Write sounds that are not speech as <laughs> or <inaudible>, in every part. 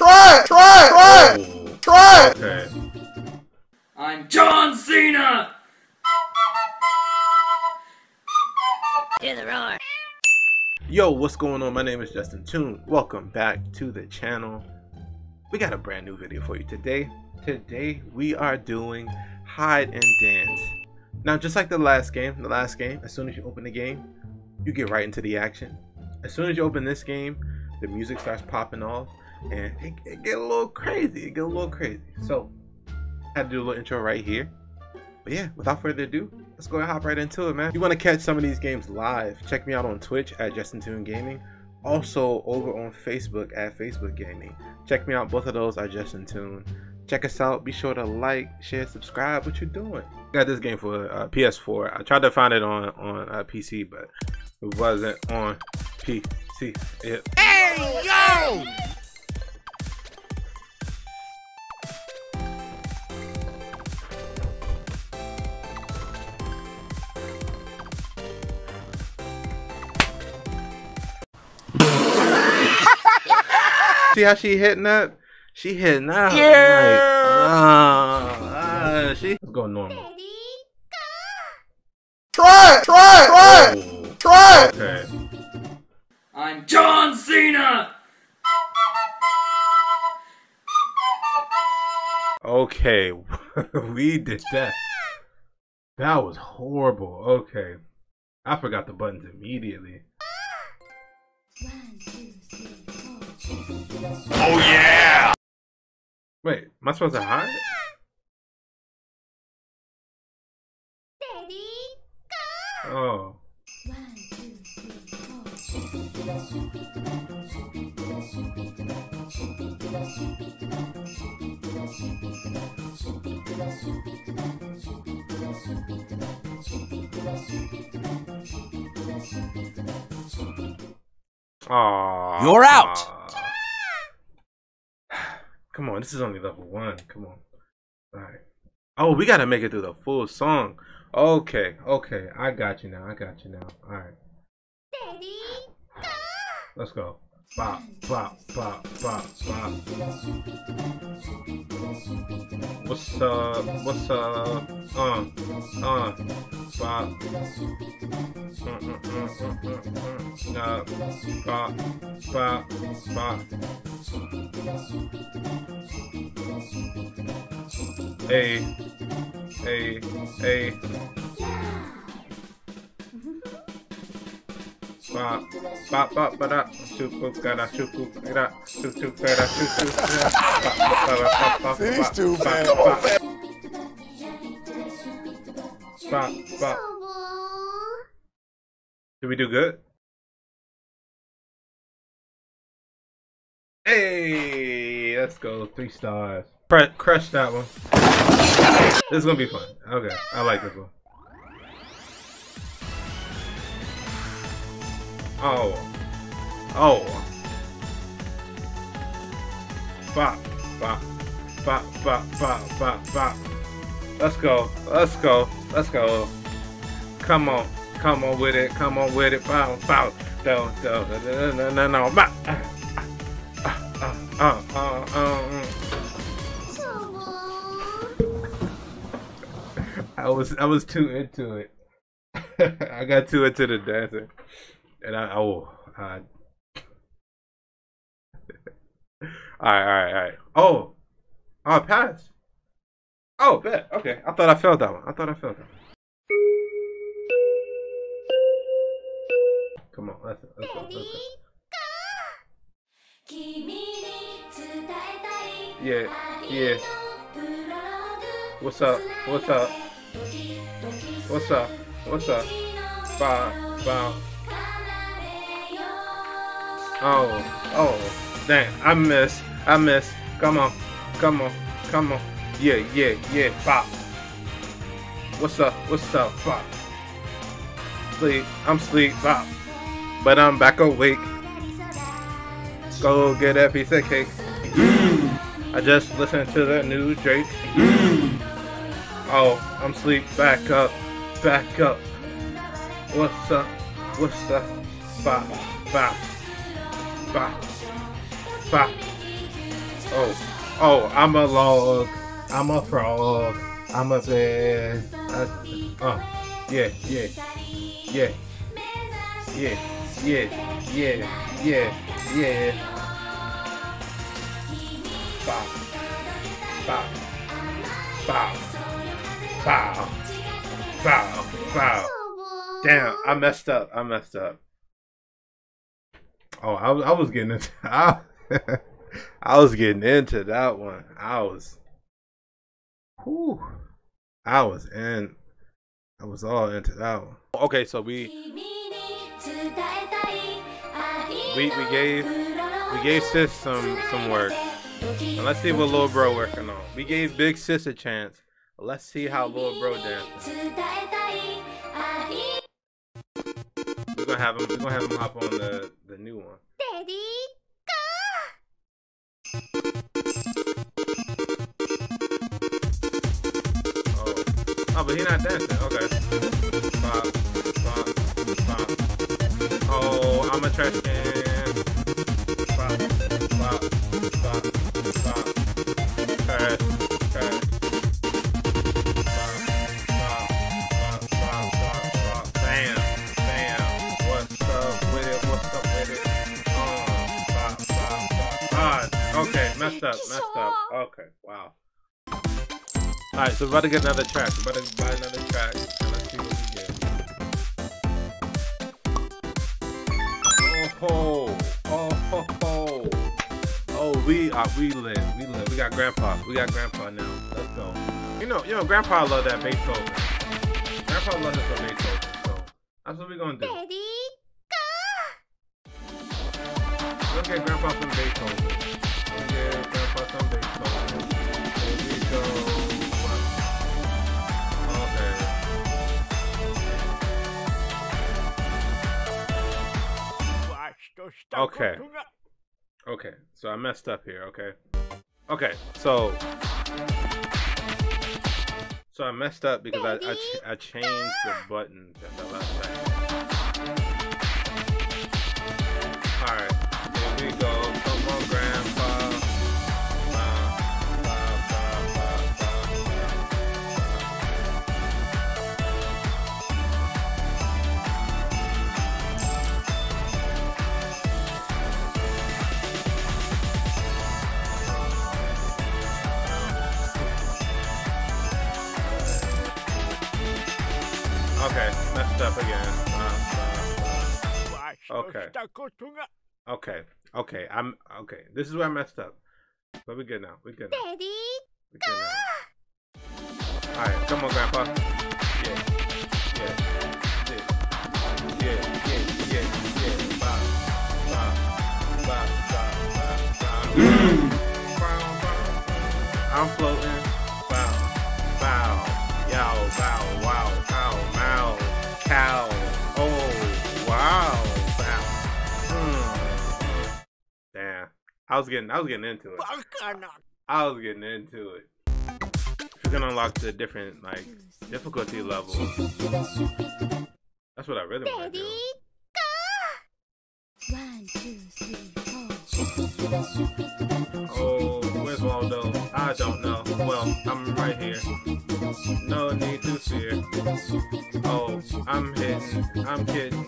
Try it! Try it! Try it! Oh, Try it! okay. I'm John Cena! Hear the roar. Yo, what's going on? My name is Justin Tune. Welcome back to the channel. We got a brand new video for you today. Today we are doing hide and dance. Now, just like the last game, the last game, as soon as you open the game, you get right into the action. As soon as you open this game, the music starts popping off, and it, it get a little crazy. It get a little crazy. So, I had to do a little intro right here. But yeah, without further ado, let's go and hop right into it, man. If you want to catch some of these games live, check me out on Twitch at Justin Tune Gaming. Also over on Facebook at Facebook Gaming. Check me out, both of those are Justin Tune. Check us out. Be sure to like, share, subscribe. What you doing? Got this game for uh, PS4. I tried to find it on on uh, PC, but it wasn't on PC. It, Hey, yo! See how she hitting that? She hitting that. Yeah. Like, uh, uh, she. Let's go normal. Try it! Try it! Try it! Oh, Try it! okay. I'm John Cena! Okay, <laughs> we did that. That was horrible. Okay. I forgot the buttons immediately. Oh yeah! Wait, am I supposed to hide? Oh. Aw. You're out. Come on, this is only level one. Come on. Alright. Oh, we gotta make it through the full song. Okay, okay. I got you now. I got you now. Alright. Daddy go Let's go. Bop, bop, bop, bop, bop. What's up? What's up? Uh, uh, mm. Uh, bop, bop, bop. Hey, hey, hey. Shoop, ga da, shoop, shoop, ga da, bop, bop, ba da, bop, bop, These bop, two, bop, man. bop, bop, bop. Did we do good? Hey, let's go. Three stars. Crush, crush that one. This is gonna be fun. Okay, I like this one. Oh. Oh. Bop, bop, bop, bop, bop, bop, bop. Let's go. Let's go. Let's go. Come on. Come on with it. Come on with it. Bow, bow. No, no, no, no, no, no. Bop. Ah, mm. I was I was too into it. <laughs> I got too into the dancing, and I oh. I... all right, all right, all right. Oh, uh, oh, I passed. Oh, bet. Okay, I thought I failed that one. I thought I failed that. One. Come on, let's let's. Let's go. Yeah, yeah. What's up? What's up? What's up? What's up? Bow, bow. Oh, oh, dang! I miss. I miss. Come on, come on, come on. Yeah, yeah, yeah. Bop. What's up? What's up? Bop. Sleep. I'm sleep. Bop. But I'm back awake. Go get that piece of cake. Mm. I just listened to that new Drake. Mm. Oh, I'm sleep. Back up. Back up. What's up? What's up? Bop. Bop. Bah. Bah. Oh. Oh, I'm a log. I'm a frog. I'm a bear. I, uh, oh. yeah, yeah. Yeah. Yeah. Yeah. Yeah. Yeah. Yeah. Bah. Bah. Bow. Bow. Bow. Bow. Damn, I messed up. I messed up. Oh, I, was- I was getting into <laughs> I, I was getting into that one. I was, whew, I was in, I was all into that one. Okay, so we We we gave we gave sis some some work. Let's see what little bro working on. We gave Big Sis a chance. Let's see how little bro dances. Have him. We're gonna have him hop on the the new one. Oh, oh, but he not dancing. Okay. Oh, I'm a trash can. Trash, trash. Messed up, messed up. Okay, wow. Alright, so we're about to get another track. We're about to buy another track. And let's see what we get. Oh ho! Oh ho ho! Oh, we are we live. We live. We got grandpa. We got grandpa now. Let's go. You know, you know, grandpa love that Beethoven. Grandpa loves us some Beethoven. So that's what we're gonna do. We'll get grandpa some Beethoven. We'll get grandpa some Beethoven. Here we go. Okay. Okay. Okay, so I messed up here, okay? Okay, so so I messed up because I I, ch- I changed the buttons Okay. Okay, okay, I'm okay. This is where I messed up. But we're good now. We're good now. We're good now. Alright, come on, Grandpa. Yeah. Yeah. Yeah. Yeah. Yeah. Yeah. Yeah. Bop. Bop. Bop. Bop. Bop. Bop. Was getting I was getting into it. I was getting into it. You're gonna unlock the different like difficulty levels. That's what I really want to do. One, two, three, four. Oh, where's Waldo? I don't know. Well, I'm right here. No need to fear. Oh, I'm hitting. I'm kidding.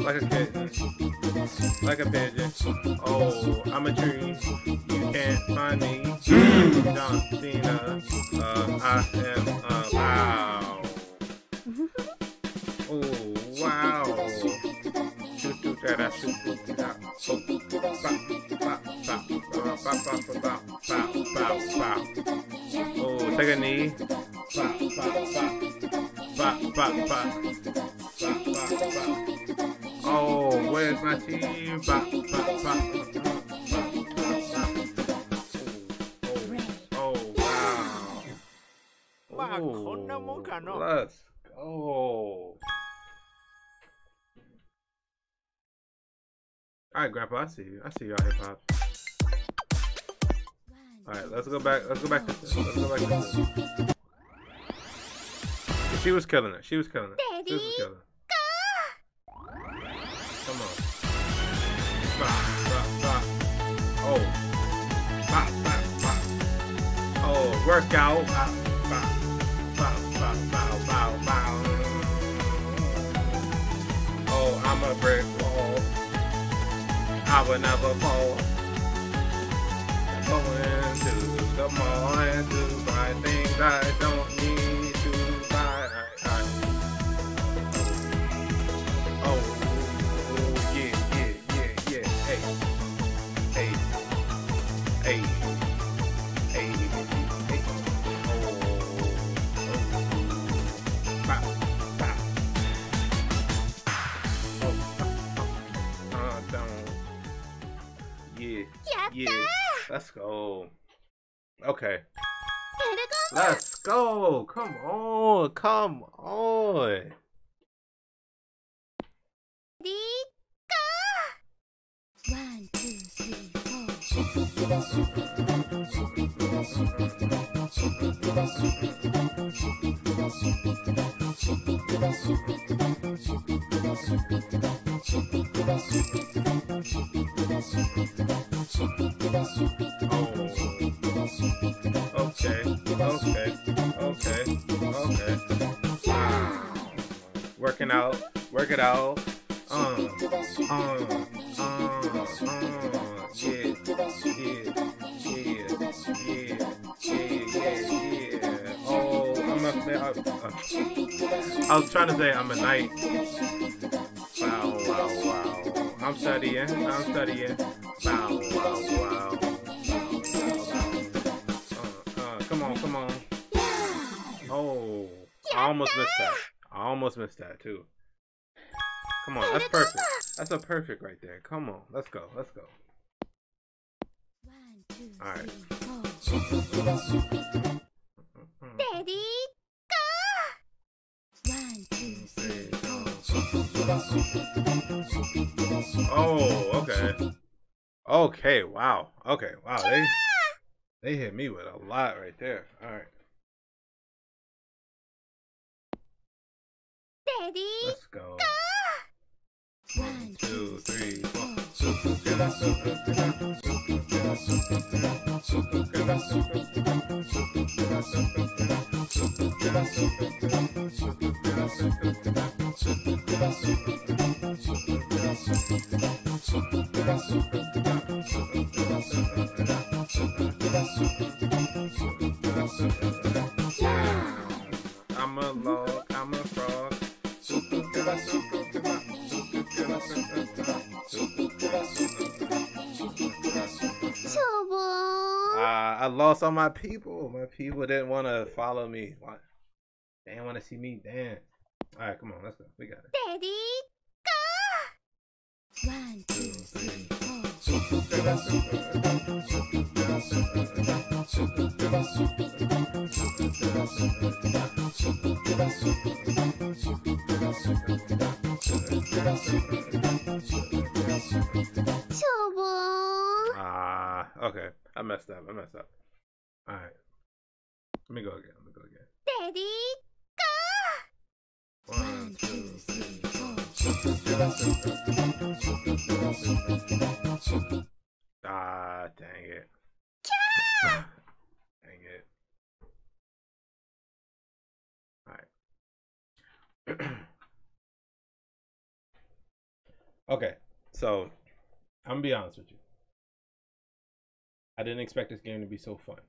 Like a kitten. Like a pigeon. Oh, I'm a tree. You can't find me. John Cena. Uh, I am. Uh, wow. <laughs> Oh, wow. Shoot, shoot, that, that, shoot, shoot, that. Oh, bop, bop, bop, bop, bop, bop, bop, bop, bop, bop. Take a knee. Oh, where's my team? Bop, bop, bop. Oh, wow. Oh, let's go. All right, Grandpa, I see you. I see y'all hip hop. All right, let's go back. Let's go back to this. Let's go back to this. She was killing it. She was killing it. She was killing it. Come on. Bop, bop, bop. Oh. bop, bop, bop. Oh, workout. Bop, bop, bop, bop, bow, bow, bow. Oh, I'm a brick wall. I will never fall. Going to the mall and to buy things I don't need Let's go. Okay. Let's go. Come on. Come on. One, two, three, four. Working out. Work it out. Uh, uh, uh, uh, yeah, yeah, yeah, yeah, yeah, yeah. Oh, I'm a, I, uh, I was trying to say I'm a knight. Wow, wow, wow. I'm studying. I'm studying. Wow, wow, wow. Uh, uh, come on, come on. Oh, I almost missed that. I almost missed that too. Come on, that's perfect. That's a perfect right there. Come on, let's go, let's go. One, All right. three. Mm, Ready, go! One, two, three, go. Oh, okay. Okay, wow. Okay, wow. They they hit me with a lot right there. All Ready, let's go. one, Two, three, four. Log, I'm a lost all my people. My people didn't want to follow me. Why? They didn't want to see me dance. All right, come on, let's go. We got it. Ready, go! One, two, three, four. 초보. Ah, okay. I messed up. I messed up. All right. Let me go again. Let me go again. Ready, One, two, three. Ah, dang it. <laughs> dang it. All right. <clears throat> okay, so I'm gonna be honest with you. I didn't expect this game to be so fun.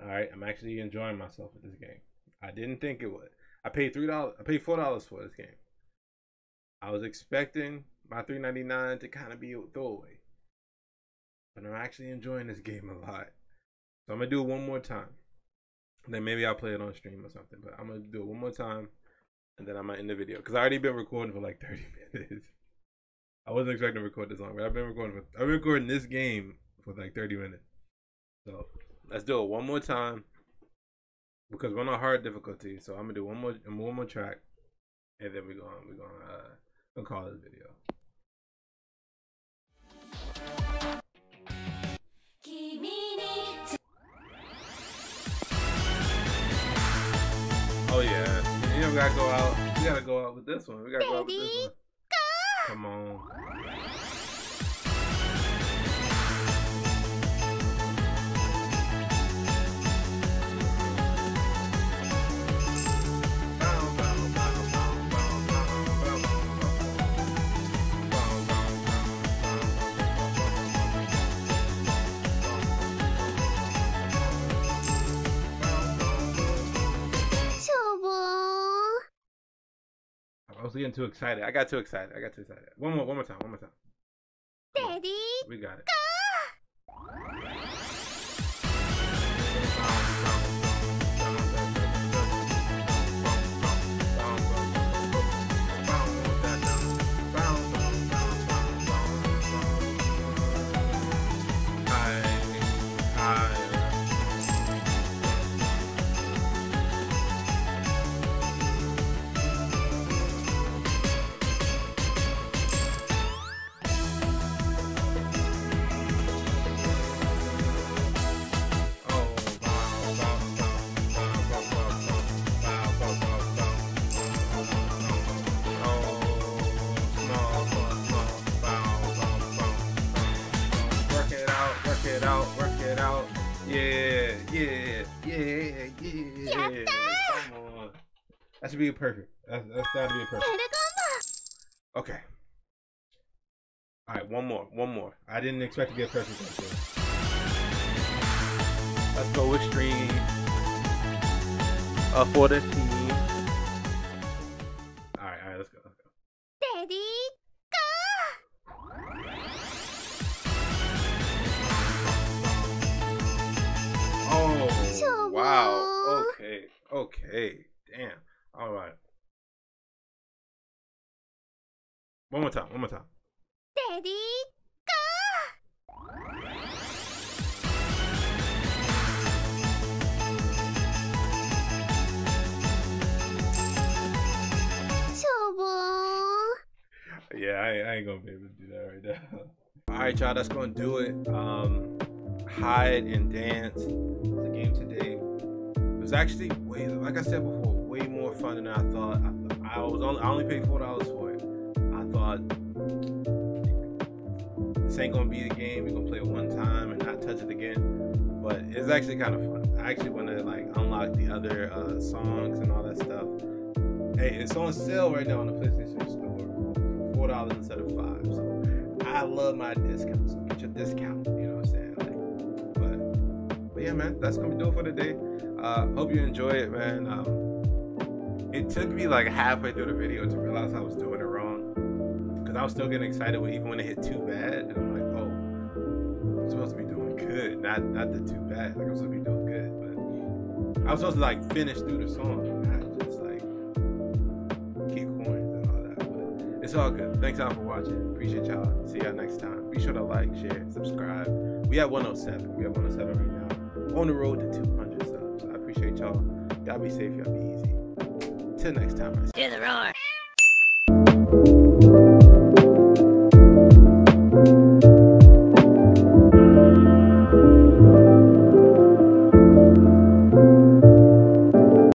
All right, I'm actually enjoying myself with this game. I didn't think it would. I paid three dollars. I paid four dollars for this game. I was expecting my three ninety nine to kind of be a throwaway, but I'm actually enjoying this game a lot. So I'm gonna do it one more time. Then maybe I'll play it on stream or something. But I'm gonna do it one more time, and then I might end the video because I already been recording for like <laughs> 30 minutes. I wasn't expecting to record this long, but I've been recording for I've been recording this game for like 30 minutes. So let's do it one more time because we're on a hard difficulty. So I'm gonna do one more one more track, and then we're gonna we're gonna uh, we'll call this video. Oh yeah, you know we gotta go out. We gotta go out with this one. We gotta go out with this one. Come on. Was getting too excited. I got too excited. I got too excited. One more, one more time, one more time. Daddy. We got it. Work Get out. Yeah, yeah, yeah, yeah. yeah. Come on. That should be perfect. That's, that's gotta be perfect. Okay. Alright, one more, one more. I didn't expect to get perfect like. Let's go with stream. Uh, for the team. Alright, alright, let's go, let's go. Daddy! Wow. Okay. Okay. Damn. All right. One more time. One more time. Ready, go! Yeah, I, I ain't gonna be able to do that right now. <laughs> All right, y'all, that's gonna do it. Um, hide and dance. The game today was actually way, like I said before, way more fun than I thought. I, I was only, I only paid four dollars for it. I thought this ain't gonna be the game. We're gonna play it one time and not touch it again. But it's actually kind of fun. I actually want to like unlock the other uh, songs and all that stuff. Hey, it's on sale right now on the PlayStation Store for four dollars instead of five. So I love my discounts. Get your discount. Yeah, man, that's gonna be do it for today. Uh, hope you enjoy it, man. Um, it took me like halfway through the video to realize I was doing it wrong because I was still getting excited even when it hit too bad, and I'm like, oh, I'm supposed to be doing good, not not the too bad. Like I'm supposed to be doing good, but I was supposed to like finish through the song. I just like keep coins and all that. But it's all good. Thanks y'all for watching. Appreciate y'all. See y'all next time. Be sure to like, share, subscribe. We at 107. We at 107 right now. On the road to 200 subs. I appreciate y'all. Y'all be safe. Y'all be easy. Till next time. I Do the roar.